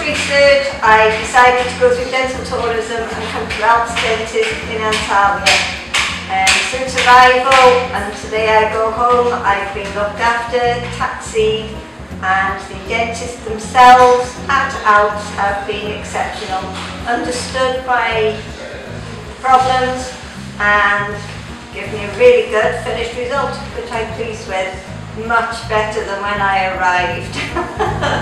research, I decided to go through dental tourism and come to Alps Dentist in Antalya. and since arrival and today I go home, I've been looked after, taxi, and the dentists themselves at Alps have been exceptional, understood my problems and give me a really good finished result, which I'm pleased with, much better than when I arrived.